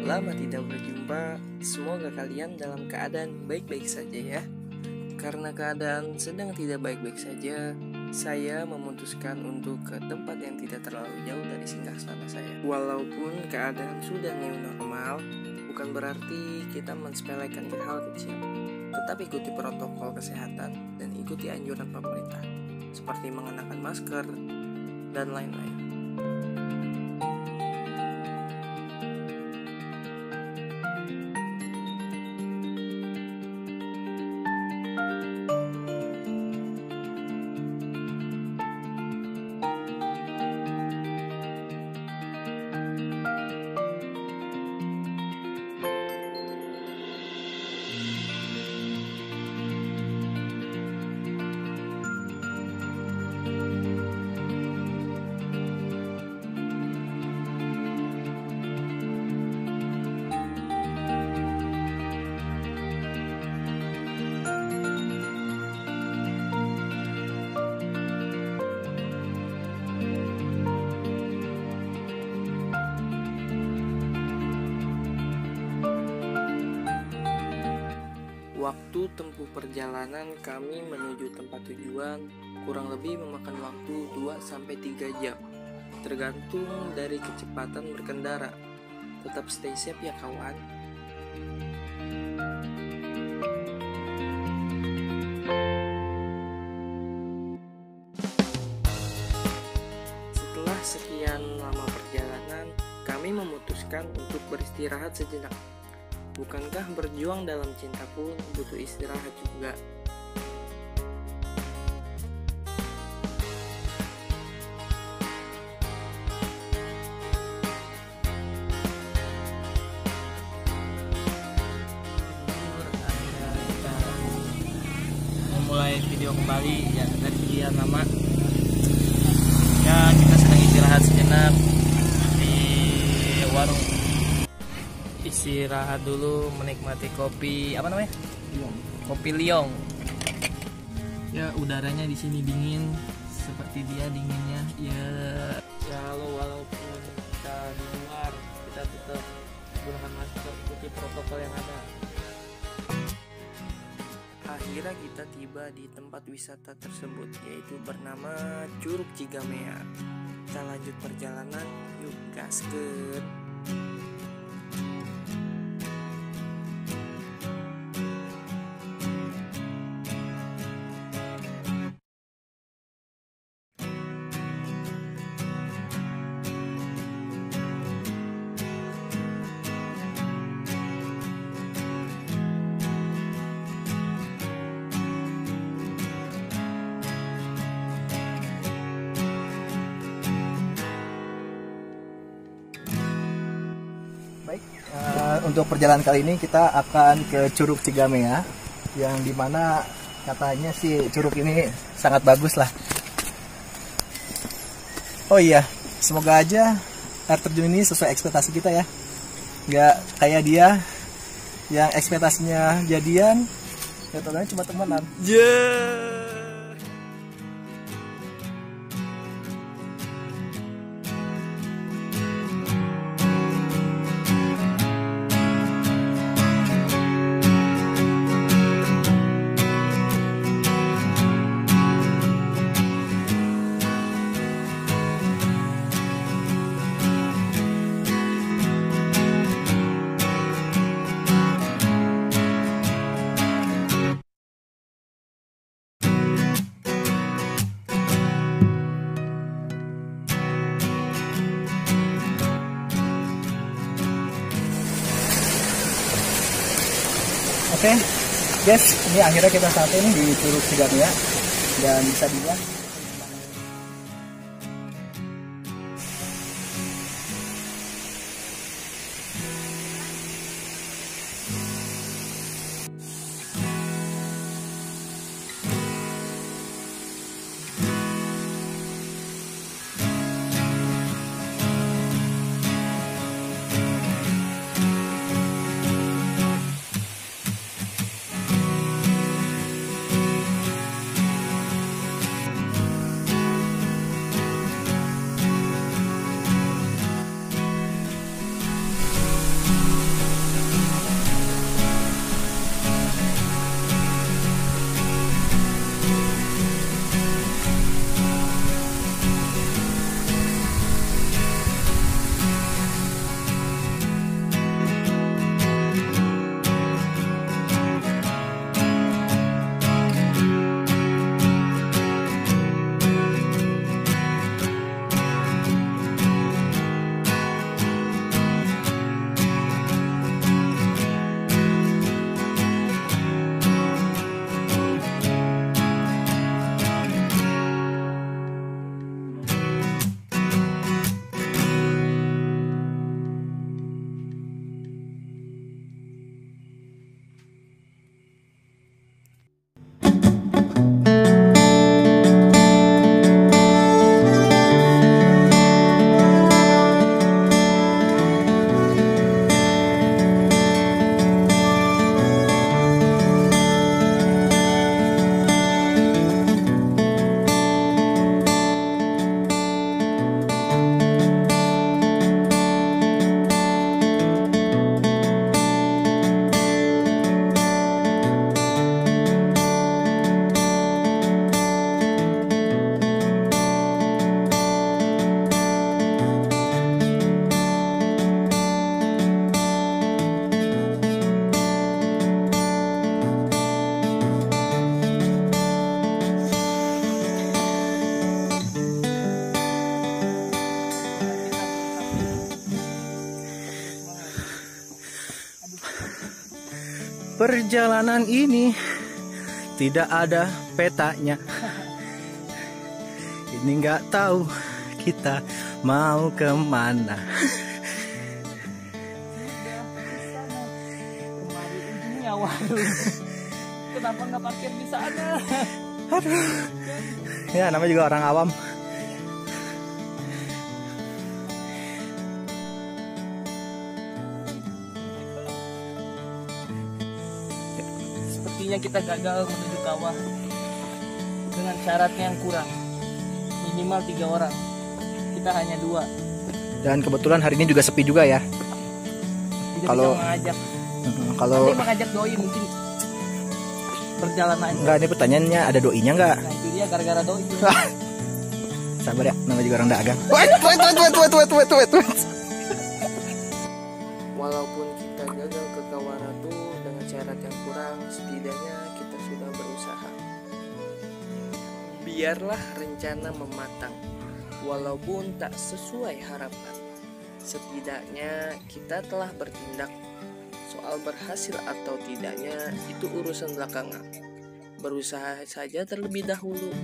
Lama tidak berjumpa. Semoga kalian dalam keadaan baik-baik saja ya. Karena keadaan sedang tidak baik-baik saja, saya memutuskan untuk ke tempat yang tidak terlalu jauh dari singgah sana saya. Walaupun keadaan sudah new normal, bukan berarti kita mensepelekan hal kecil. Tetap ikuti protokol kesehatan dan ikuti anjuran pemerintah, seperti mengenakan masker dan lain-lain. Waktu tempuh perjalanan kami menuju tempat tujuan kurang lebih memakan waktu 2-3 jam. Tergantung dari kecepatan berkendara. Tetap stay safe ya kawan. Setelah sekian lama perjalanan Kami memutuskan untuk beristirahat sejenak Bukankah berjuang dalam cinta pun butuh istirahat juga? memulai video kembali ya dari sekian lama ya kita sedang istirahat sejenak di warung istirahat dulu menikmati kopi apa namanya? Kopi liong. Ya udaranya di sini dingin seperti dia dinginnya. Ya. Ya lo walaupun kita di luar kita tetap gunakan masker ikuti protokol yang ada. Akhirnya kita tiba di tempat wisata tersebut yaitu bernama Curug Cigamea. Kita lanjut perjalanan, yuk gasket. Untuk perjalanan kali ini kita akan ke Curug Cigamea yang di mana katanya sih curug ini sangat bagus lah. Oh iya, semoga aja air terjun ini sesuai ekspektasi kita ya. Nggak kayak dia yang ekspektasinya jadian, ya cuma temenan. Oke, guys, ini akhirnya kita sampai nih di Curug Cigamea dan bisa dilihat Perjalanan ini tidak ada petanya. Ini nggak tahu kita mau ke mana. Kemari ujungnya. Kenapa nggak parkir di sana? Ya namanya juga orang awam. Artinya kita gagal menuju kawah dengan syarat yang kurang. Minimal tiga orang. Kita hanya dua. Dan kebetulan hari ini juga sepi juga ya. Kita kalau mengajak. Kalau Nanti mengajak doi mungkin perjalanan. Enggak, ini pertanyaannya ada doinya enggak? Nah, itu dia gara-gara doi. Sabar ya, nama juga orang dagang. Wait, wait, wait, wait, wait, wait, wait, wait. Walaupun kurang, setidaknya kita sudah berusaha. Biarlah rencana mematang, walaupun tak sesuai harapan. Setidaknya kita telah bertindak. Soal berhasil atau tidaknya itu urusan belakangan. Berusaha saja terlebih dahulu.